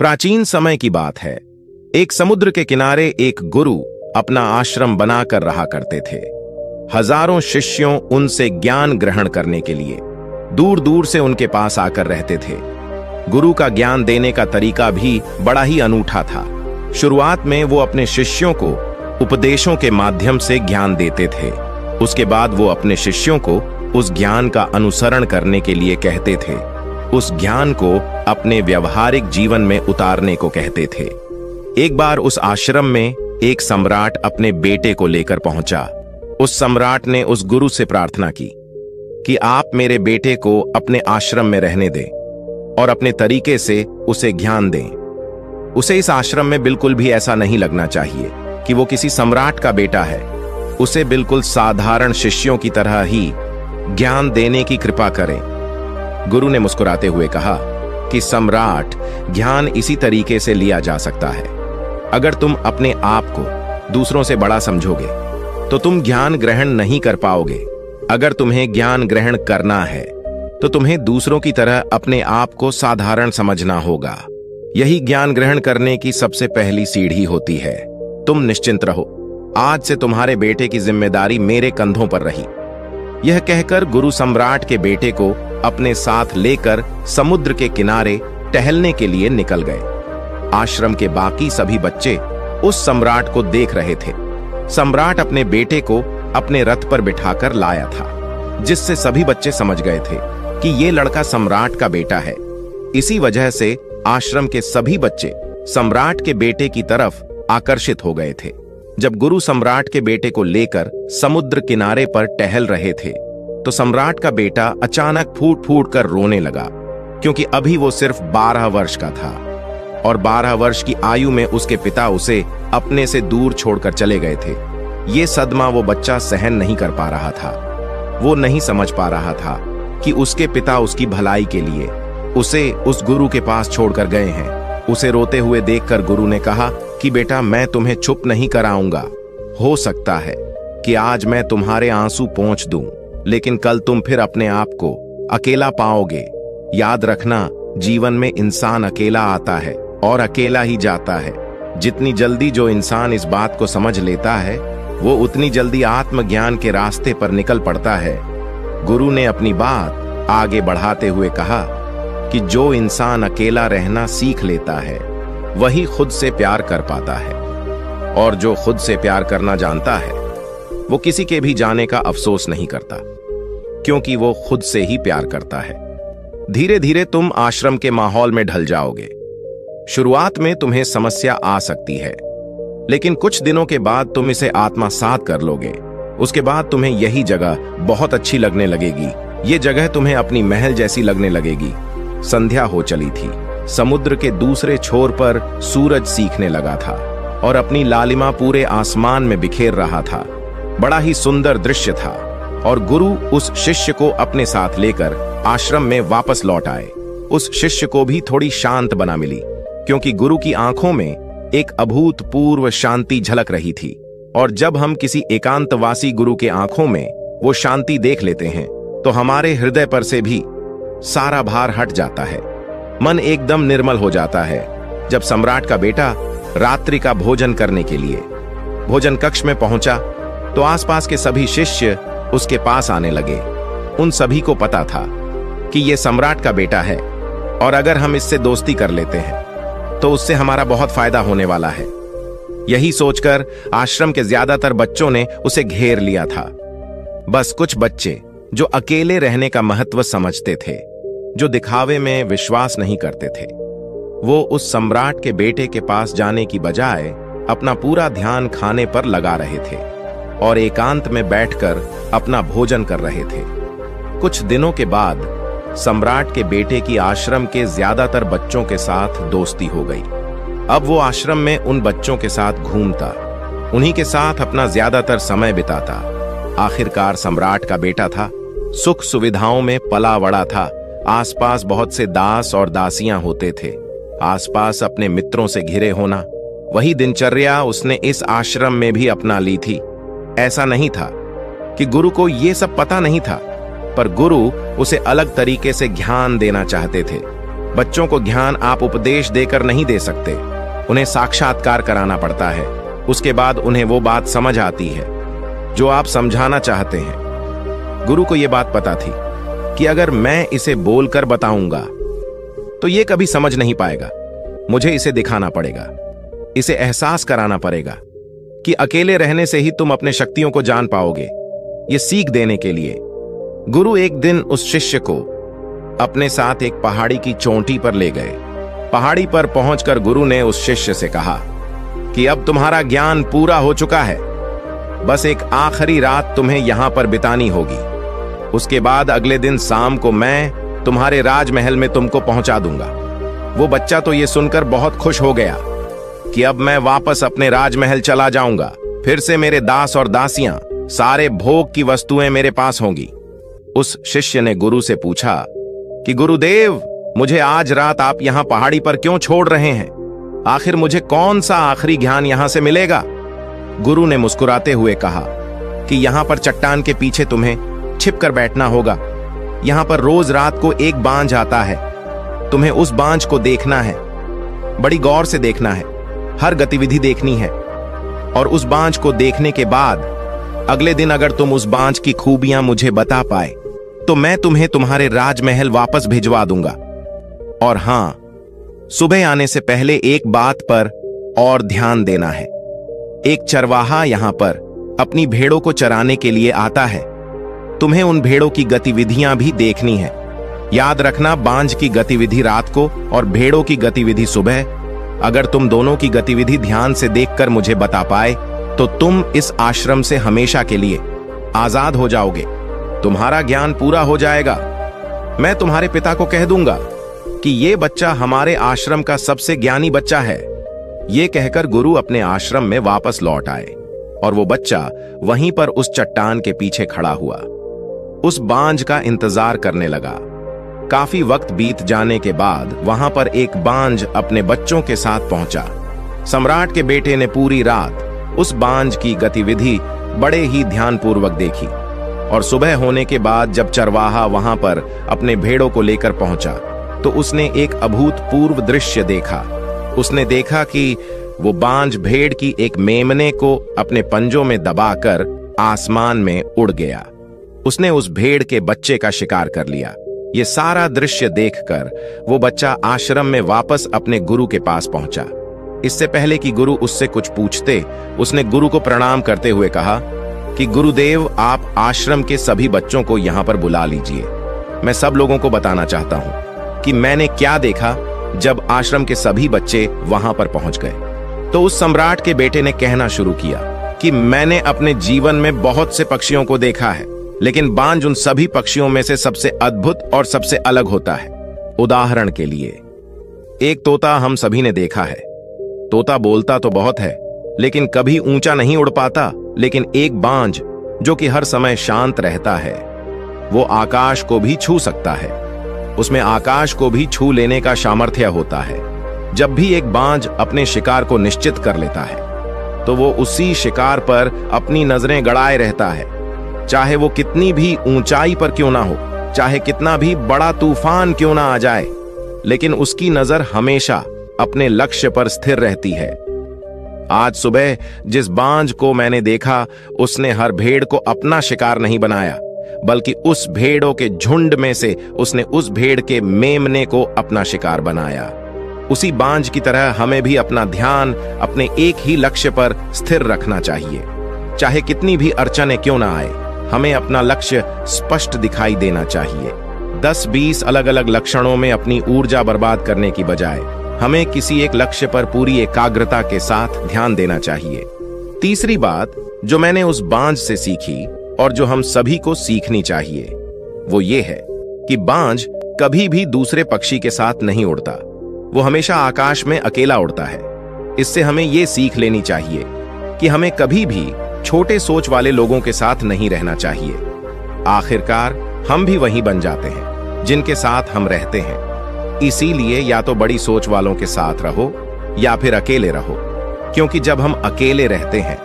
प्राचीन समय की बात है। एक समुद्र के किनारे एक गुरु अपना आश्रम बनाकर रहा करते थे। हज़ारों शिष्यों उनसे ज्ञान ग्रहण करने के लिए दूर दूर से उनके पास आकर रहते थे। गुरु का ज्ञान देने का तरीका भी बड़ा ही अनूठा था। शुरुआत में वो अपने शिष्यों को उपदेशों के माध्यम से ज्ञान देते थे। उसके बाद वो अपने शिष्यों को उस ज्ञान का अनुसरण करने के लिए कहते थे। उस ज्ञान को अपने व्यवहारिक जीवन में उतारने को कहते थे। एक बार उस आश्रम में एक सम्राट अपने बेटे को लेकर पहुँचा। उस सम्राट ने उस गुरु से प्रार्थना की कि आप मेरे बेटे को अपने आश्रम में रहने दें और अपने तरीके से उसे ज्ञान दें। उसे इस आश्रम में बिल्कुल भी ऐसा नहीं लगना चाहिए कि वो किसी सम्राट का बेटा है। उसे बिल्कुल साधारण शिष्यों की तरह ही ज्ञान देने की कृपा करें। गुरु ने मुस्कुराते हुए कहा कि सम्राट ज्ञान इसी तरीके से लिया जा सकता है। अगर तुम अपने आप को दूसरों से बड़ा समझोगे तो तुम ज्ञान ग्रहण नहीं कर पाओगे। अगर तुम्हें ज्ञान ग्रहण करना है तो तुम्हें दूसरों की तरह अपने आप को साधारण समझना होगा। यही ज्ञान ग्रहण करने की सबसे पहली सीढ़ी होती है। तुम निश्चिंत रहो। आज से तुम्हारे बेटे की ज़िम्मेदारी मेरे कंधों पर रही। यह कहकर गुरु सम्राट के बेटे को अपने साथ लेकर समुद्र के किनारे टहलने के लिए निकल गए। आश्रम के बाकी सभी बच्चे उस सम्राट को देख रहे थे। सम्राट अपने बेटे को अपने रथ पर बिठाकर लाया था, जिससे सभी बच्चे समझ गए थे कि ये लड़का सम्राट का बेटा है। इसी वजह से आश्रम के सभी बच्चे सम्राट के बेटे की तरफ़ आकर्षित हो गए थे। जब गुरु सम्राट के बेटे को लेकर समुद्र किनारे पर टहल रहे थे तो सम्राट का बेटा अचानक फूट फूट कर रोने लगा, क्योंकि अभी वो सिर्फ़ बारह वर्ष का था, और बारह वर्ष की आयु में उसके पिता उसे अपने से दूर छोड़कर चले गए थे। ये सदमा वो बच्चा सहन नहीं कर पा रहा था। वो नहीं समझ पा रहा था कि उसके पिता उसकी भलाई के लिए उसे उस गुरु के पास छोड़कर गए हैं। उसे रोते हुए देखकर गुरु ने कहा कि बेटा, मैं तुम्हें चुप नहीं कराऊँगा। हो सकता है कि आज मैं तुम्हारे आँसू पहुँच दूँ। लेकिन कल तुम फिर अपने आप को अकेला पाओगे। याद रखना, जीवन में इंसान अकेला आता है और अकेला ही जाता है। जितनी जल्दी जो इंसान इस बात को समझ लेता है, वो उतनी जल्दी आत्मज्ञान के रास्ते पर निकल पड़ता है। गुरु ने अपनी बात आगे बढ़ाते हुए कहा कि जो इंसान अकेला रहना सीख लेता है, वही खुद से प्यार कर पाता है और जो खुद से प्यार करना जानता है वो किसी के भी जाने का अफसोस नहीं करता, क्योंकि वो खुद से ही प्यार करता है। धीरे धीरे तुम आश्रम के माहौल में ढल जाओगे। शुरुआत में तुम्हें समस्या आ सकती है, लेकिन कुछ दिनों के बाद तुम इसे आत्मासात कर लोगे। उसके बाद तुम्हें यही जगह बहुत अच्छी लगने लगेगी। ये जगह तुम्हें अपनी महल जैसी लगने लगेगी। संध्या हो चली थी। समुद्र के दूसरे छोर पर सूरज सीखने लगा था, और अपनी लालिमा पूरे आसमान में बिखेर रहा था। बड़ा ही सुंदर दृश्य था और गुरु उस शिष्य को अपने साथ लेकर आश्रम में वापस लौट आए। उस शिष्य को भी थोड़ी शांत बना मिली, क्योंकि गुरु की आँखों में एक अभूतपूर्व शांति झलक रही थी और जब हम किसी एकांतवासी गुरु के आँखों में वो शांति देख लेते हैं तो हमारे हृदय पर से भी सारा भार हट जाता है। मन एकदम निर्मल हो जाता है जब सम्राट का बेटा रात्रि का भोजन करने के लिए, भोजन कक्ष में पहुँचा तो आसपास के सभी शिष्य उसके पास आने लगे। उन सभी को पता था कि यह सम्राट का बेटा है, और अगर हम इससे दोस्ती कर लेते हैं तो उससे हमारा बहुत फ़ायदा होने वाला है। यही सोचकर आश्रम के ज़्यादातर बच्चों ने उसे घेर लिया था। बस कुछ बच्चे, जो अकेले रहने का महत्व समझते थे, जो दिखावे में विश्वास नहीं करते थे, वो उस सम्राट के बेटे के पास जाने की बजाय अपना पूरा ध्यान खाने पर लगा रहे थे। और एकांत में बैठकर अपना भोजन कर रहे थे। कुछ दिनों के बाद, सम्राट के बेटे की आश्रम के ज़्यादातर बच्चों के साथ दोस्ती हो गई। अब वो आश्रम में उन बच्चों के साथ घूमता, उन्हीं के साथ अपना ज़्यादातर समय बिताता। आखिरकार सम्राट का बेटा था, सुख सुविधाओं में पला वड़ा था, आसपास बहुत से दास और दासियाँ होते थे। आसपास अपने मित्रों से घिरे होना, वही दिनचर्या उसने इस आश्रम में भी अपना ली थी। ऐसा नहीं था कि गुरु को यह सब पता नहीं था, पर गुरु उसे अलग तरीके से ज्ञान देना चाहते थे। बच्चों को ज्ञान आप उपदेश देकर नहीं दे सकते। उन्हें साक्षात्कार कराना पड़ता है। उसके बाद उन्हें वो बात समझ आती है, जो आप समझाना चाहते हैं। गुरु को यह बात पता थी कि अगर मैं इसे बोलकर बताऊँगा तो यह कभी समझ नहीं पाएगा। मुझे इसे दिखाना पड़ेगा। इसे एहसास कराना पड़ेगा। कि अकेले रहने से ही तुम अपने शक्तियों को जान पाओगे। ये सीख देने के लिए। गुरु एक दिन उस शिष्य को अपने साथ एक पहाड़ी की चोटी पर ले गए। पहाड़ी पर पहुंचकर गुरु ने उस शिष्य से कहा कि अब तुम्हारा ज्ञान पूरा हो चुका है। बस एक आखिरी रात तुम्हें यहाँ पर बितानी होगी। उसके बाद अगले दिन शाम को मैं तुम्हारे राजमहल में तुमको पहुँचा दूँगा। वो बच्चा तो ये सुनकर बहुत खुश हो गया। कि अब मैं वापस अपने राजमहल चला जाऊँगा। फिर से मेरे दास और दासियाँ, सारे भोग की वस्तुएँ मेरे पास होंगी। उस शिष्य ने गुरु से पूछा, कि गुरुदेव, मुझे आज रात आप यहाँ पहाड़ी पर क्यों छोड़ रहे हैं? आखिर मुझे कौन सा आखिरी ज्ञान यहाँ से मिलेगा? गुरु ने मुस्कुराते हुए कहा, कि यहाँ पर चट्टान के पीछे तुम्हें छिप कर बैठना होगा। यहाँ पर रोज रात को एक बांझ आता है। तुम्हें उस बांझ को देखना है। बड़ी गौर से देखना है। हर गतिविधि देखनी है। और उस बांझ को देखने के बाद, अगले दिन अगर तुम उस बांझ की खूबियाँ मुझे बता पाए तो मैं तुम्हें तुम्हारे राजमहल वापस भिजवा दूँगा। और हाँ, सुबह आने से पहले एक बात पर और ध्यान देना है। एक चरवाहा यहाँ पर अपनी भेड़ों को चराने के लिए आता है। तुम्हें उन भेड़ों की गतिविधियाँ भी देखनी है। याद रखना बांझ की गतिविधि रात को और भेड़ों की गतिविधि सुबह अगर तुम दोनों की गतिविधि ध्यान से देखकर मुझे बता पाए तो तुम इस आश्रम से हमेशा के लिए आज़ाद हो जाओगे। तुम्हारा ज्ञान पूरा हो जाएगा। मैं तुम्हारे पिता को कह दूँगा कि ये बच्चा हमारे आश्रम का सबसे ज्ञानी बच्चा है। ये कहकर गुरु अपने आश्रम में वापस लौट आए, और वो बच्चा वहीं पर उस चट्टान के पीछे खड़ा हुआ। उस बांझ का इंतज़ार करने लगा। काफ़ी वक्त बीत जाने के बाद वहाँ पर एक बांझ अपने बच्चों के साथ पहुँचा। सम्राट के बेटे ने पूरी रात उस बांझ की गतिविधि बड़े ही ध्यानपूर्वक देखी और सुबह होने के बाद जब चरवाहा वहाँ पर अपने भेड़ों को लेकर पहुँचा तो उसने एक अभूतपूर्व दृश्य देखा। उसने देखा कि वो बांझ भेड़ की एक मेमने को अपने पंजों में दबाकर आसमान में उड़ गया। उसने उस भेड़ के बच्चे का शिकार कर लिया। ये सारा दृश्य देखकर वो बच्चा आश्रम में वापस अपने गुरु के पास पहुँचा। इससे पहले कि गुरु उससे कुछ पूछते, उसने गुरु को प्रणाम करते हुए कहा कि, गुरुदेव, आप आश्रम के सभी बच्चों को यहाँ पर बुला लीजिए। मैं सब लोगों को बताना चाहता हूँ कि मैंने क्या देखा जब आश्रम के सभी बच्चे वहाँ पर पहुँच गए। तो उस सम्राट के बेटे ने कहना शुरू किया कि, मैंने अपने जीवन में बहुत से पक्षियों को देखा है। लेकिन बांझ उन सभी पक्षियों में से सबसे अद्भुत और सबसे अलग होता है। उदाहरण के लिए, एक तोता हम सभी ने देखा है। तोता बोलता तो बहुत है, लेकिन कभी ऊँचा नहीं उड़ पाता, लेकिन एक बांझ, जो कि हर समय शांत रहता है, वो आकाश को भी छू सकता है। उसमें आकाश को भी छू लेने का सामर्थ्य होता है। जब भी एक बांझ अपने शिकार को निश्चित कर लेता है तो वो उसी शिकार पर अपनी नज़रें गड़ाए रहता है। चाहे वो कितनी भी ऊंचाई पर क्यों ना हो, चाहे कितना भी बड़ा तूफ़ान क्यों ना आ जाए, लेकिन उसकी नज़र हमेशा अपने लक्ष्य पर स्थिर रहती है। आज सुबह जिस बांझ को मैंने देखा, उसने हर भेड़ को अपना शिकार नहीं बनाया, बल्कि उस भेड़ों के झुंड में से उसने उस भेड़ के मेमने को अपना शिकार बनाया। उसी बांझ की तरह हमें भी अपना ध्यान अपने एक ही लक्ष्य पर स्थिर रखना चाहिए, चाहे कितनी भी अड़चने क्यों ना आए। हमें अपना लक्ष्य स्पष्ट दिखाई देना चाहिए। दस बीस अलग अलग लक्षणों में अपनी ऊर्जा बर्बाद करने की बजाय, हमें किसी एक लक्ष्य पर पूरी एकाग्रता के साथ ध्यान देना चाहिए। तीसरी बात, जो मैंने उस बांझ से सीखी और जो हम सभी को सीखनी चाहिए, वो ये है कि बांझ कभी भी दूसरे पक्षी के साथ नहीं उड़ता। वो हमेशा आकाश में अकेला उड़ता है। इससे हमें ये सीख लेनी चाहिए कि हमें कभी भी छोटे सोच वाले लोगों के साथ नहीं रहना चाहिए। आखिरकार, हम भी वही बन जाते हैं, जिनके साथ हम रहते हैं। इसीलिए या तो बड़ी सोच वालों के साथ रहो, या फिर अकेले रहो। क्योंकि जब हम अकेले रहते हैं,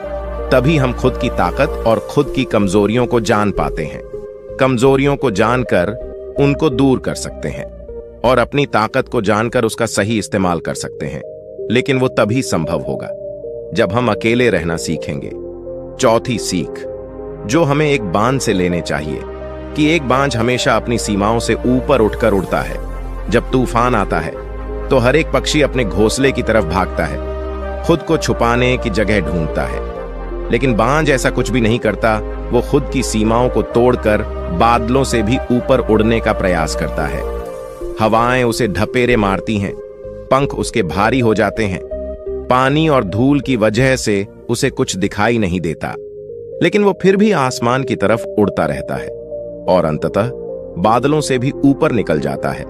तभी हम खुद की ताकत और खुद की कमजोरियों को जान पाते हैं। कमजोरियों को जानकर उनको दूर कर सकते हैं और अपनी ताकत को जानकर उसका सही इस्तेमाल कर सकते हैं। लेकिन वो तभी संभव होगा, जब हम अकेले रहना सीखेंगे। चौथी सीख, जो हमें एक बाँध से लेने चाहिए, कि एक बांझ हमेशा अपनी सीमाओं से ऊपर उठकर उड़ता है। जब तूफ़ान आता है तो हर एक पक्षी अपने घोंसले की तरफ़ भागता है, खुद को छुपाने की जगह ढूंढता है। लेकिन बांझ ऐसा कुछ भी नहीं करता, वो खुद की सीमाओं को तोड़कर बादलों से भी ऊपर उड़ने का प्रयास करता है। हवाएँ उसे ढपेरे मारती हैं, पंख उसके भारी हो जाते हैं। पानी और धूल की वजह से उसे कुछ दिखाई नहीं देता। लेकिन वो फिर भी आसमान की तरफ़ उड़ता रहता है और अंततः बादलों से भी ऊपर निकल जाता है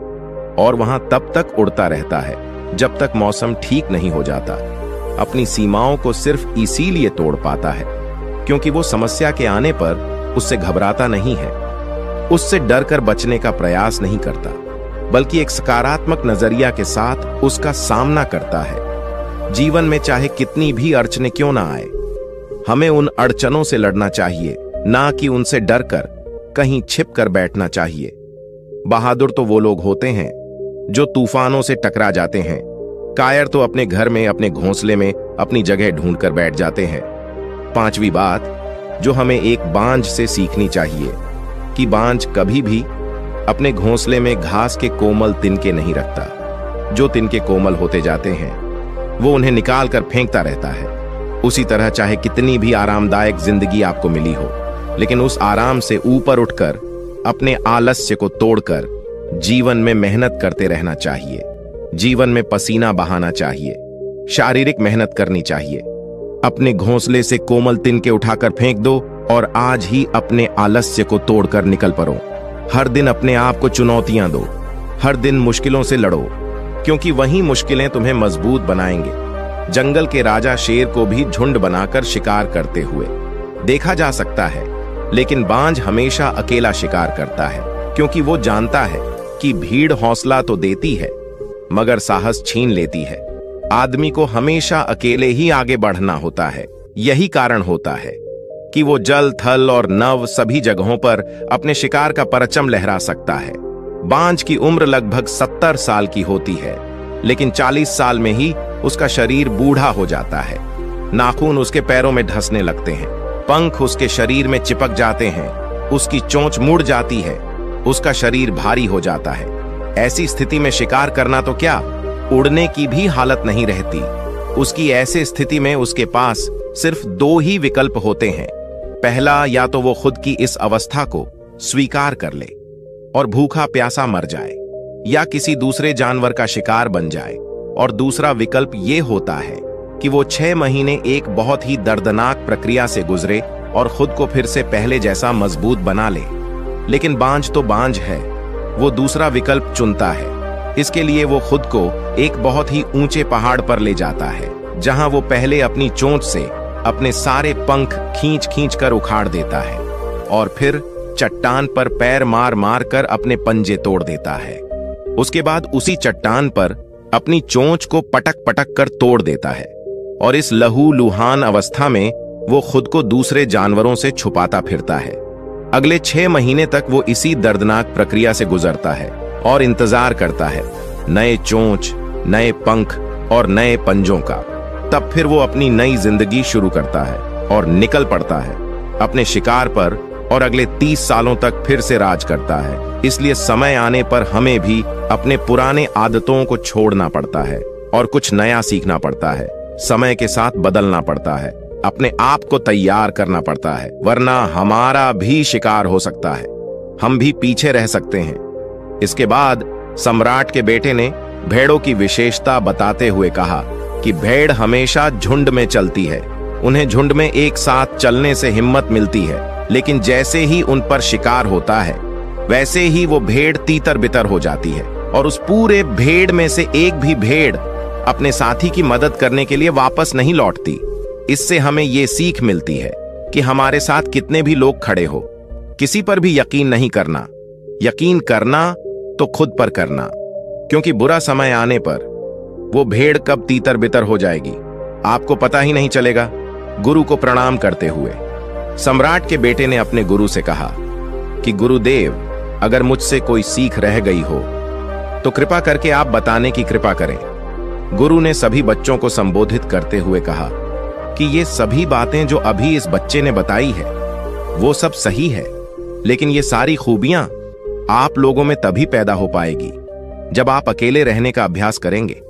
और वहाँ तब तक उड़ता रहता है जब तक मौसम ठीक नहीं हो जाता। अपनी सीमाओं को सिर्फ़ इसीलिए तोड़ पाता है क्योंकि वो समस्या के आने पर उससे घबराता नहीं है। उससे डर कर बचने का प्रयास नहीं करता, बल्कि एक सकारात्मक नज़रिया के साथ उसका सामना करता है। जीवन में चाहे कितनी भी अड़चने क्यों ना आए। हमें उन अड़चनों से लड़ना चाहिए, ना कि उनसे डर कर कहीं छिप कर बैठना चाहिए। बहादुर तो वो लोग होते हैं, जो तूफानों से टकरा जाते हैं। कायर तो अपने घर में, अपने घोंसले में, अपनी जगह ढूंढकर बैठ जाते हैं। पांचवी बात, जो हमें एक बांझ से सीखनी चाहिए, कि बांझ कभी भी अपने घोंसले में घास के कोमल तिनके नहीं रखता। जो तिनके कोमल होते जाते हैं वो उन्हें निकाल कर फेंकता रहता है। उसी तरह चाहे कितनी भी आरामदायक ज़िंदगी आपको मिली हो, लेकिन उस आराम से ऊपर उठकर, अपने आलस्य को तोड़कर, जीवन में मेहनत करते रहना चाहिए। जीवन में पसीना बहाना चाहिए। शारीरिक मेहनत करनी चाहिए। अपने घोंसले से कोमल तिनके उठाकर फेंक दो और आज ही अपने आलस्य को तोड़कर निकल पड़ो। हर दिन अपने आप को चुनौतियाँ दो। हर दिन मुश्किलों से लड़ो। क्योंकि वही मुश्किलें तुम्हें मज़बूत बनाएँगे। जंगल के राजा शेर को भी झुंड बनाकर शिकार करते हुए। देखा जा सकता है, लेकिन बांझ हमेशा अकेला शिकार करता है, क्योंकि वो जानता है कि भीड़ हौसला तो देती है, मगर साहस छीन लेती है। आदमी को हमेशा अकेले ही आगे बढ़ना होता है, यही कारण होता है कि वो जल, थल और नव सभी जगहों पर अपने शिकार का परचम लहरा सकता है। बांझ की उम्र लगभग सत्तर साल की होती है, लेकिन चालीस साल में ही उसका शरीर बूढ़ा हो जाता है। नाखून उसके पैरों में ढसने लगते हैं, पंख उसके शरीर में चिपक जाते हैं, उसकी चोंच मुड़ जाती है, उसका शरीर भारी हो जाता है। ऐसी स्थिति में शिकार करना तो क्या? उड़ने की भी हालत नहीं रहती। उसकी ऐसे स्थिति में उसके पास सिर्फ़ दो ही विकल्प होते हैं। पहला, या तो वो खुद की इस अवस्था को स्वीकार कर ले। और भूखा प्यासा मर जाए, या किसी दूसरे जानवर का शिकार बन जाए। और दूसरा विकल्प ये होता है कि वो छह महीने एक बहुत ही दर्दनाक प्रक्रिया से गुजरे और खुद को फिर से पहले जैसा मज़बूत बना ले। लेकिन बांझ तो बांझ है, वो दूसरा विकल्प चुनता है। इसके लिए वो खुद को एक बहुत ही ऊँचे पहाड़ पर ले जाता है, जहाँ वो पहले अपनी चोंच से अपने सारे पंख खींच खींच कर उखाड़ देता है। और फिर चट्टान पर पैर मार मार कर अपने पंजे तोड़ देता है। उसके बाद उसी चट्टान पर अपनी चोंच को पटक पटक कर तोड़ देता है और इस लहू लुहान अवस्था में वो खुद को दूसरे जानवरों से छुपाता फिरता है। अगले छह महीने तक वो इसी दर्दनाक प्रक्रिया से गुजरता है और इंतज़ार करता है नए चोंच, नए पंख और नए पंजों का। तब फिर वो अपनी नई ज़िंदगी शुरू करता है और निकल पड़ता है। अपने शिकार पर और अगले तीस सालों तक फिर से राज करता है। इसलिए समय आने पर हमें भी अपने पुराने आदतों को छोड़ना पड़ता है और कुछ नया सीखना पड़ता है। समय के साथ बदलना पड़ता है। अपने आप को तैयार करना पड़ता है, वरना हमारा भी शिकार हो सकता है। हम भी पीछे रह सकते हैं। इसके बाद सम्राट के बेटे ने भेड़ों की विशेषता बताते हुए कहा कि भेड़ हमेशा झुंड में चलती है। उन्हें झुंड में एक साथ चलने से हिम्मत मिलती है। लेकिन जैसे ही उन पर शिकार होता है, वैसे ही वो भेड़ तीतर बितर हो जाती है और उस पूरे भेड़ में से एक भी भेड़ अपने साथी की मदद करने के लिए वापस नहीं लौटती। इससे हमें ये सीख मिलती है कि हमारे साथ कितने भी लोग खड़े हो, किसी पर भी यकीन नहीं करना। यकीन करना तो खुद पर करना, क्योंकि बुरा समय आने पर वो भेड़ कब तीतर बितर हो जाएगी, आपको पता ही नहीं चलेगा। गुरु को प्रणाम करते हुए। सम्राट के बेटे ने अपने गुरु से कहा कि, गुरुदेव, अगर मुझसे कोई सीख रह गई हो तो कृपा करके आप बताने की कृपा करें। गुरु ने सभी बच्चों को संबोधित करते हुए कहा कि, ये सभी बातें जो अभी इस बच्चे ने बताई है, वो सब सही है, लेकिन ये सारी खूबियाँ आप लोगों में तभी पैदा हो पाएगी जब आप अकेले रहने का अभ्यास करेंगे।